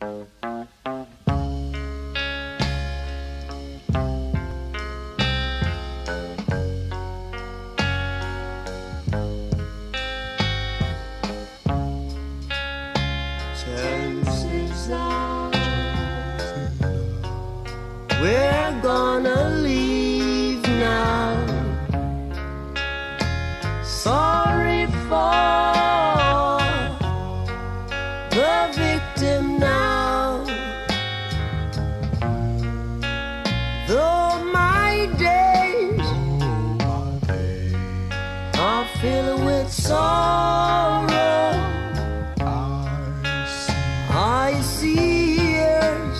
Chances sorrow. I see years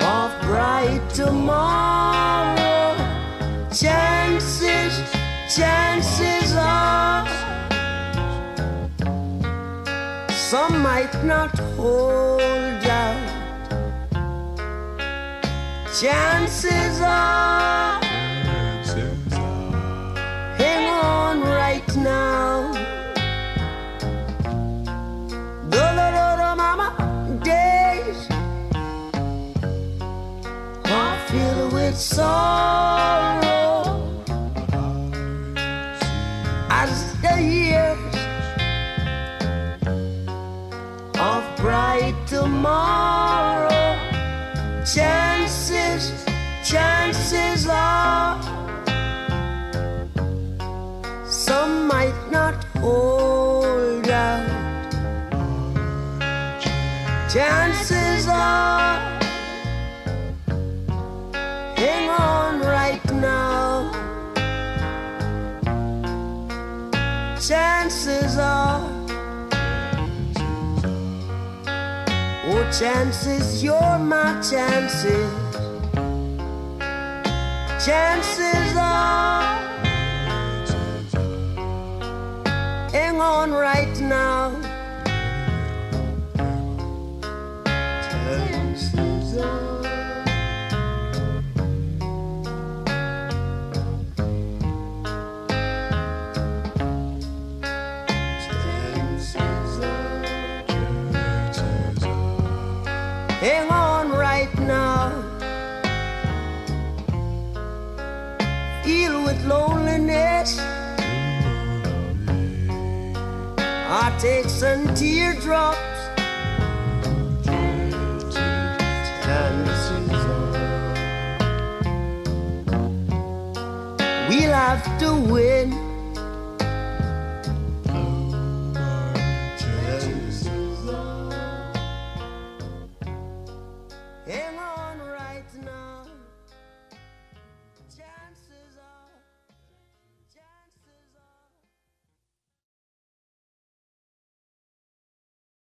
of bright tomorrow. Chances, chances are some might not hold out. Chances are, with sorrow. As the years of bright tomorrow. Chances chances are some might not hold out. Chances Chances are, oh, chances, you're my chances. Chances Hang on right now. Feel with loneliness. I take some teardrops. We'll have to win.